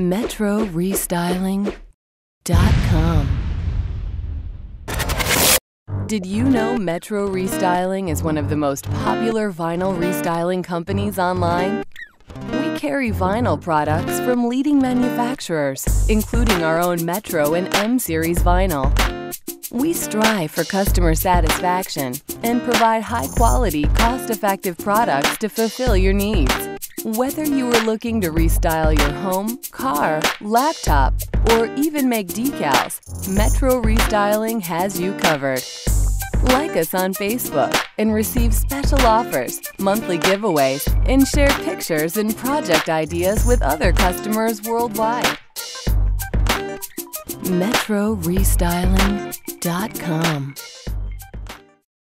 MetroRestyling.com. Did you know Metro Restyling is one of the most popular vinyl restyling companies online? We carry vinyl products from leading manufacturers, including our own Metro and M Series vinyl. We strive for customer satisfaction and provide high quality, cost effective products to fulfill your needs. Whether you are looking to restyle your home, car, laptop, or even make decals, Metro Restyling has you covered. Like us on Facebook and receive special offers, monthly giveaways, and share pictures and project ideas with other customers worldwide. MetroRestyling.com